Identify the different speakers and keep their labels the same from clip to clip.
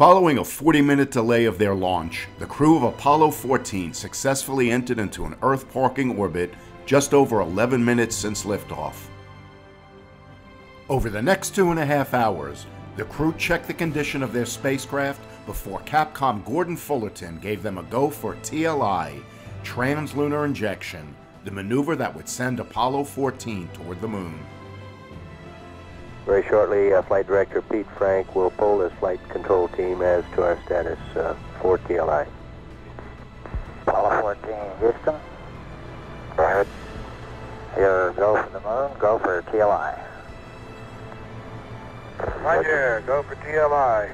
Speaker 1: Following a 40 minute delay of their launch, the crew of Apollo 14 successfully entered into an Earth parking orbit just over 11 minutes since liftoff. Over the next two and a half hours, the crew checked the condition of their spacecraft before Capcom Gordon Fullerton gave them a go for TLI, Translunar Injection, the maneuver that would send Apollo 14 toward the moon.
Speaker 2: Very shortly, uh, Flight Director Pete Frank will pull this flight control team as to our status uh, for TLI.
Speaker 3: Apollo 14, Houston. Go ahead. Your go for the moon, go for TLI.
Speaker 4: Roger, go for TLI.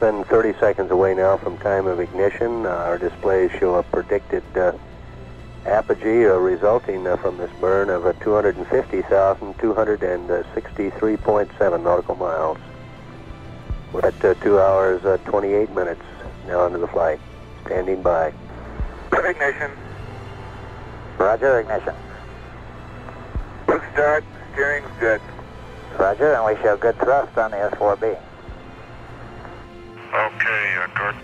Speaker 2: Been 30 seconds away now from time of ignition. Uh, our displays show a predicted uh, apogee uh, resulting uh, from this burn of uh, 250,263.7 nautical miles. We're at uh, 2 hours uh, 28 minutes now into the flight. Standing by.
Speaker 4: Ignition.
Speaker 3: Roger, ignition.
Speaker 4: Good start. Steering's good.
Speaker 3: Roger, and we show good thrust on the S4B.
Speaker 5: Okay, uh, Gordon,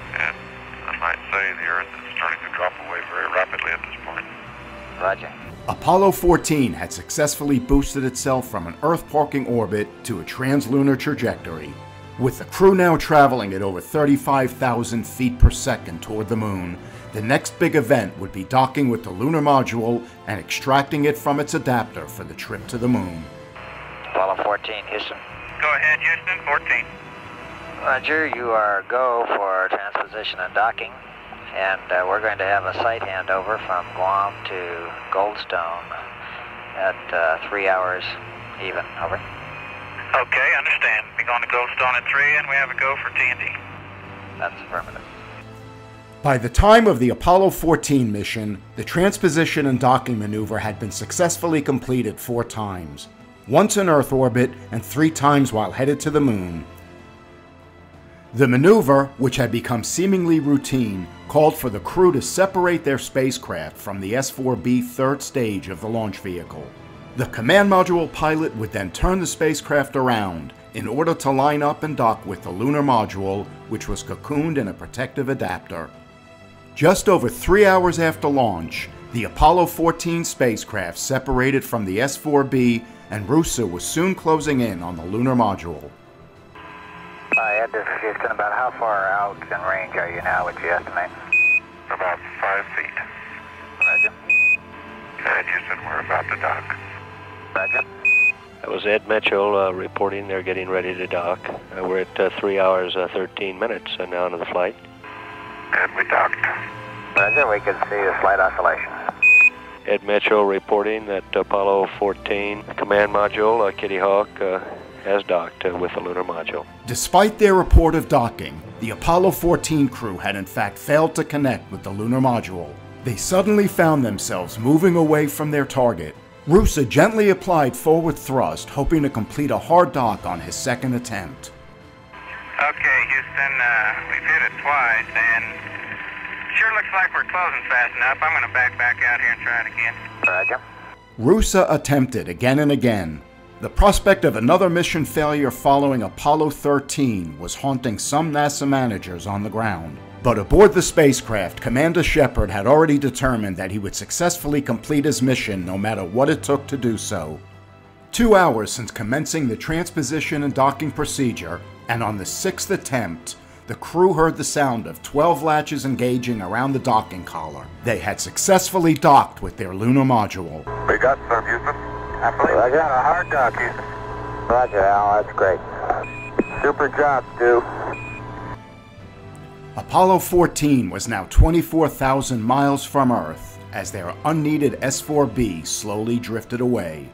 Speaker 5: and I might say the Earth is starting to drop away very rapidly at this point.
Speaker 3: Roger.
Speaker 1: Apollo 14 had successfully boosted itself from an Earth parking orbit to a translunar trajectory. With the crew now traveling at over 35,000 feet per second toward the moon, the next big event would be docking with the lunar module and extracting it from its adapter for the trip to the moon.
Speaker 3: Apollo 14, Houston.
Speaker 5: Go ahead, Houston, 14.
Speaker 3: Roger, you are go for transposition and docking, and uh, we're going to have a site handover from Guam to Goldstone at uh, three hours even. Over.
Speaker 5: Okay, understand. We're going to Goldstone at 3, and we have a go for TND.
Speaker 3: That's affirmative.
Speaker 1: By the time of the Apollo 14 mission, the transposition and docking maneuver had been successfully completed four times once in Earth orbit and three times while headed to the moon. The maneuver, which had become seemingly routine, called for the crew to separate their spacecraft from the S 4B third stage of the launch vehicle. The command module pilot would then turn the spacecraft around in order to line up and dock with the lunar module, which was cocooned in a protective adapter. Just over three hours after launch, the Apollo 14 spacecraft separated from the S 4B and Roosa was soon closing in on the lunar module.
Speaker 3: Hi, Ed, this is Houston. About how far out in range are you now, would you estimate?
Speaker 5: About 5 feet.
Speaker 3: Roger.
Speaker 5: Ed Houston, we're about to dock.
Speaker 3: Roger.
Speaker 6: That was Ed Mitchell uh, reporting they're getting ready to dock. Uh, we're at uh, 3 hours uh, 13 minutes uh, now into the flight.
Speaker 5: And we docked.
Speaker 3: Roger, we can see a slight oscillation.
Speaker 6: Ed Mitchell reporting that Apollo 14 command module, uh, Kitty Hawk, has docked uh, with the lunar module.
Speaker 1: Despite their report of docking, the Apollo 14 crew had in fact failed to connect with the lunar module. They suddenly found themselves moving away from their target. Roosa gently applied forward thrust, hoping to complete a hard dock on his second attempt.
Speaker 5: Okay, Houston, uh, we've hit it twice, and sure looks like we're closing fast enough. I'm going to back back out here and try it again.
Speaker 3: Roger.
Speaker 1: Roosa attempted again and again. The prospect of another mission failure following Apollo 13 was haunting some NASA managers on the ground. But aboard the spacecraft, Commander Shepard had already determined that he would successfully complete his mission no matter what it took to do so. Two hours since commencing the transposition and docking procedure, and on the sixth attempt, the crew heard the sound of 12 latches engaging around the docking collar. They had successfully docked with their lunar module.
Speaker 4: We got some, Houston.
Speaker 5: I believe
Speaker 3: Roger.
Speaker 5: we got a hard dock, Houston.
Speaker 3: Roger, Al, that's great.
Speaker 4: Super job, Stu.
Speaker 1: Apollo 14 was now 24,000 miles from Earth as their unneeded S 4B slowly drifted away.